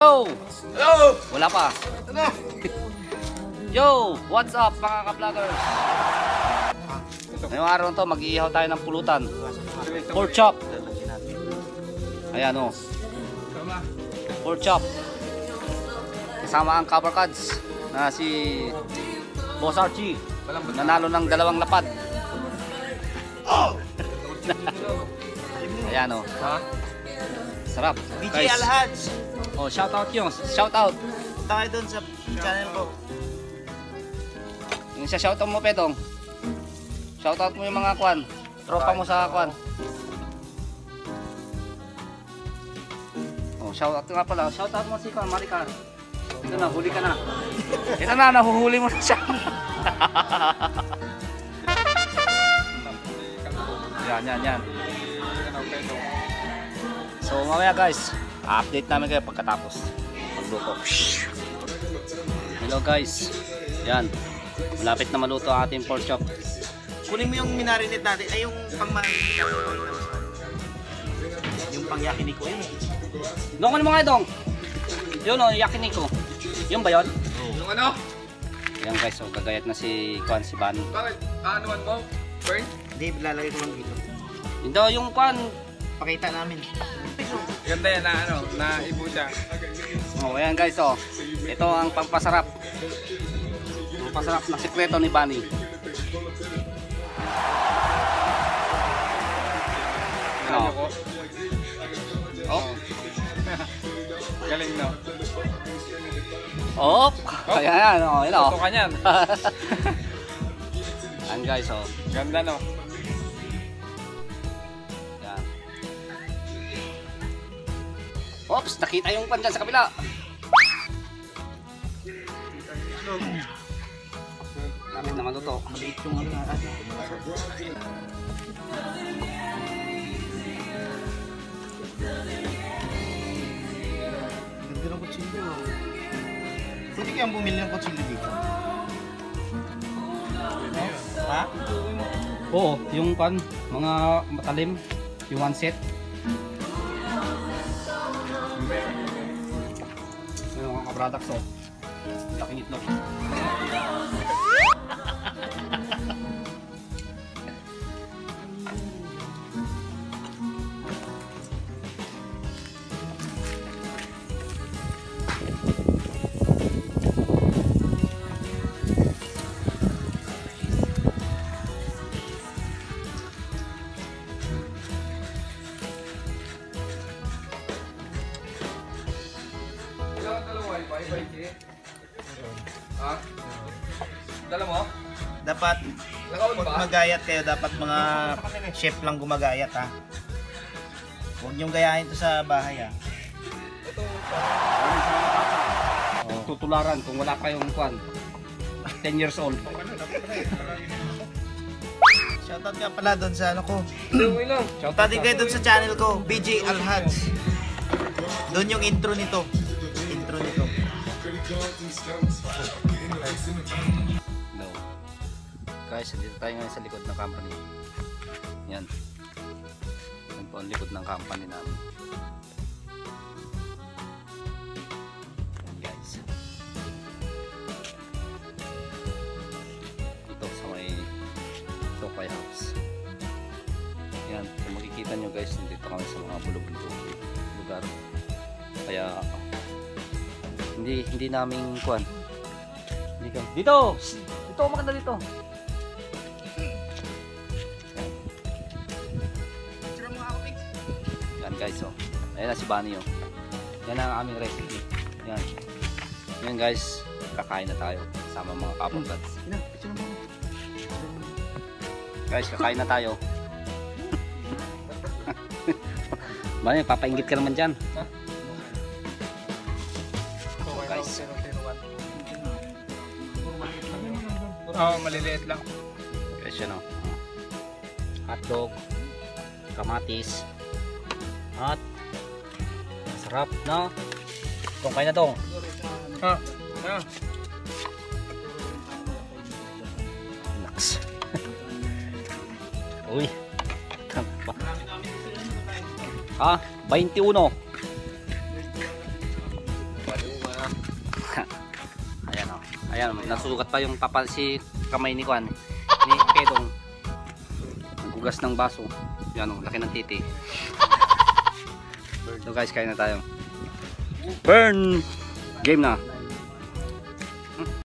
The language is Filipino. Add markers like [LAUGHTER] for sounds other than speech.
Yo! Hello! Wala pa. [LAUGHS] Yo! What's up mga ka-vloggers? Ngayong araw na to, mag-iihaw tayo ng pulutan. Pork chop. Ayan o. Pork chop. Kasama ang cover cards na si Boss Archie. Nanalo ng dalawang lapad. [LAUGHS] Ayan o. Ha? Sarap. BJ Alhads! Oh, shout out yun. Shout out. Kayo dun sa channel ko. Yung sa shoutout mo, Pedong. Shoutout mo yung mga kwan. Tropa mo sa kwan. Oh, shoutout nga pala. Shoutout mo si kwan, Maricar. Ito na, huli ka na. [LAUGHS] Ito na, nahuhuli mo na siya. [LAUGHS] yan, yan, yan. So, mamaya guys, update namin kayo pagkatapos. Magluto. Hello guys. Yan. Malapit na maluto ang ating pork chop. Kunin mo yung minarinate natin. Ay, yung pang Yung pang yakiniko yun. Doon mo nga itong. Yun o, yakiniko. Yun ba yun? Yung ano? Yan guys, so gagayat na si Kwan, si Ban. Bakit? Aanuan mo? Burn? Hindi, lalagay ko lang dito. Yun daw yung Kwan. Pakita namin. Ganda yan na ano, na ibo siya. Oh, ayan guys, oh. Ito ang pampasarap. Pampasarap na sikreto ni Bunny. Ano ko? Oh. [LAUGHS] Galing no? Oh. Ayan, ayan, oh. Ayan, oh. Ito ka niyan. [LAUGHS] Ayan guys, oh. Ganda no? Oops, nakita yung pan dyan sa kabila. Lapit naman to to. Maliit yung ano natin. Ganda ng kutsilyo. Pwede kayang bumili ng kutsilyo dito. Ha? Oo, yung pan, mga matalim, yung one set. Ka-products oh. Laking itlog. Iba? Iki? Ha? Dala mo? Dapat, pag magayat kayo, dapat mga chef lang gumagayat ha. Huwag niyong gayahin to sa bahay ha. Ito. Oh, tutularan kung wala kayong kwan. 10 years old. Shoutout nga pala doon sa ano ko. Punta din kayo doon sa channel ko, BJ Alhads. Doon yung intro nito. Intro nito. No. Guys, dito tayo ngayon sa likod ng company. Yan. Yan po ang likod ng company namin. Yan guys. Ito sa may Tokay House. Yan, kung makikita nyo guys, dito kami sa mga bulog-bulog lugar. Kaya hindi hindi namin kuan. Hindi ka. Dito! Dito maganda dito. Yan guys oh. Ayan na si Bunny oh. Yan ang aming recipe. Yan. Yan guys, kakain na tayo sama mga kapaglads. Guys, kakain na tayo. [LAUGHS] Bunny, papainggit ka naman dyan. Okay, Oo, maliliit lang. Guys, yan oh. Hotdog, kamatis, at sarap na. Tong kain na tong. Ha? Ha? Naks. Uy. Tama. Ha? 21. Ayan, nasugat pa yung papal si kamay ni Kwan. Ni [LAUGHS] Pedong. Naghugas ng baso. Yan o, laki ng titi. [LAUGHS] So guys, kain na tayo. Burn! Game na.